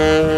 Yeah.